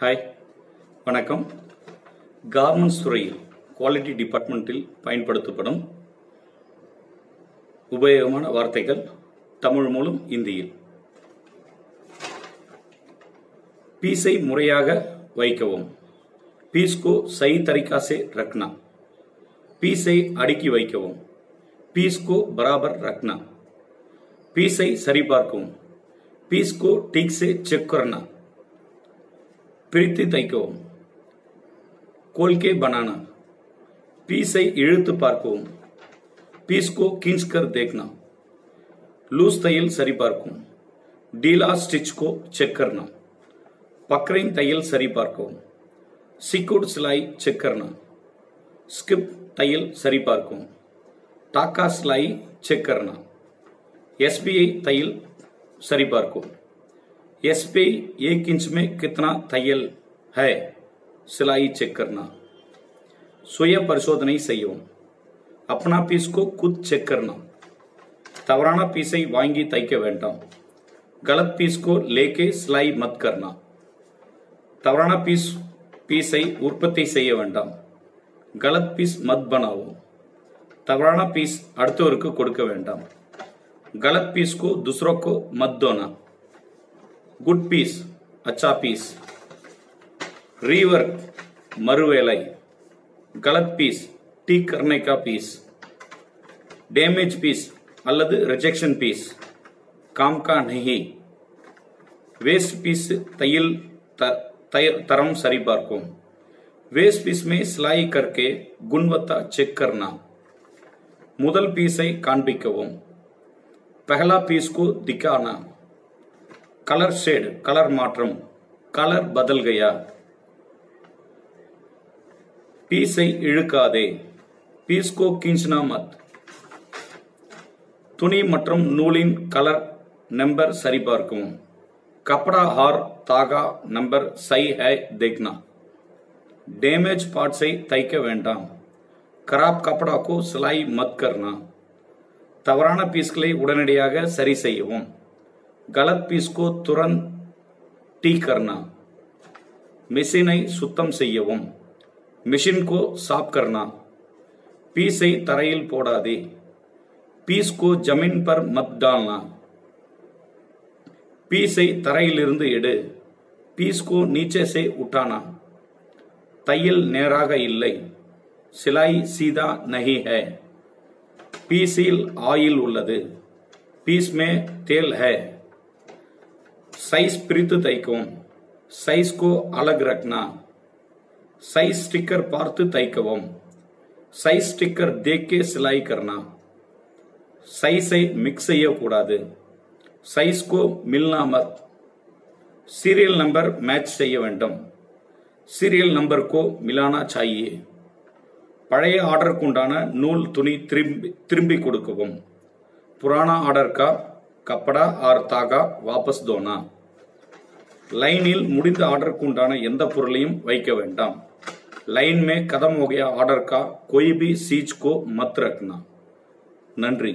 Hi வணக்கம். Garments துறையில் quality டிபார்ட்மெண்ட்டில் பயன்படுத்தப்படும் உபயோகமான வார்த்தைகள் தமிழ் மூலம் இந்தியில். பீஸை முறையாக வைக்கவும். பீஸ்கோ சை தரிகாசே ரக்னா. பீஸை அடுக்கி வைக்கவும். பீஸ்கோ பராபர் ரக்னா. பீஸை சரிபார்க்கவும். பீஸ்கோ டீக் சே செக் கரனா பிரித்து தைக்கவும் கோல்கே பனானா பீஸை இழுத்து பார்க்கவும் பீஸ் को खींच कर देखना லூஸ் தையல் சரிபார்க்கவும் டீலா ஸ்டிச் को चेक करना பக்ரைன் தையல் சரிபார்க்கவும் சிக்குட் சிலாய் செக் करना ஸ்கிப் தையல் சரிபார்க்கவும் टाका सिलाई चेक करना एसबीआई தையல் சரிபார்க்கவும் एसबीआई एक इंच में कितना தையல் है सिलाई चेक करना சுய பரிசோதனை செய்யவும் अपना पीस को खुद चेक करना தவறான பீஸை வாங்கி தைக்க வேண்டாம் गलत पीस को लेके सिलाई मत करना தவறான பீஸ் பீஸை உற்பத்தி செய்ய வேண்டாம் गलत पीस मत बनाओ तवराना पीस அடுத்தவருக்கு கொடுக்க வேண்டாம் गलत पीस को दूसरों को मत दोना गुड पीस अच्छा पीस रीवर्क मरुवेलाई गलत पीस ठीक करने का पीस डैमेज पीस அல்லது ரிஜெக்ஷன் பீஸ் काम का नहीं वेस्ट पीस தையல் தரம் சரிபார்க்கும் वेस्ट पीस में सिलाई करके गुणवत्ता चेक करना முதல் பீஸை காண்பிக்கவும் पहला पीस को दिखाना कलर शेड कलर मात्रम कलर बदल गया. पीस इे पीस को कींचना मत तुणी नूल कलर नंबर सरी पार्कों कपड़ा हार तागा नंबर सही है देखना डेमेज पार्ट से तैक वेंटा खराब कपड़ा को सिलाई मत करना तवरान पीस उड़न सरी सेवोम गलत पीस को तुरंत ठीक करना மிஷினை சுத்தம் செய்யவும் மிஷின் को साफ करना பீஸை தரையில் போடாதே पीस को जमीन पर मत डालना பீஸை தரையிலிருந்து எடு பீஸ் को नीचे से उठाना தையல் நேராக இல்லை சிலாய் சீதா நஹி है பீஸில் ஆயில் உள்ளது பீஸ் மே தேல் है சைஸ் பிரித்து தைக்கவும் சைஸ் को अलग रखना சைஸ் ஸ்டிக்கர் பார்த்து தைக்கவும் சைஸ் ஸ்டிக்கர் देख के सिलाई करना சைஸை மிக்ஸ் செய்யக்கூடாது சைஸ் को मिलना मत சீரியல் நம்பர் மேட்ச் செய்ய வேண்டும் சீரியல் நம்பர் को मिलाना चाहिए பழைய ஆர்டருக்கு உண்டான நூல் துணி திரும்பி திரும்பி கொடுக்கவும் புராணா ஆர்டர் கா கப்படா ஆர் தாகா வாபஸ் தோனா லைனில் முடிந்த ஆர்டருக்கு உண்டான எந்த பொருளையும் வைக்க வேண்டாம் லைன் மே கதம் हो गया ऑर्डर का कोई भी चीज को मत रखना நன்றி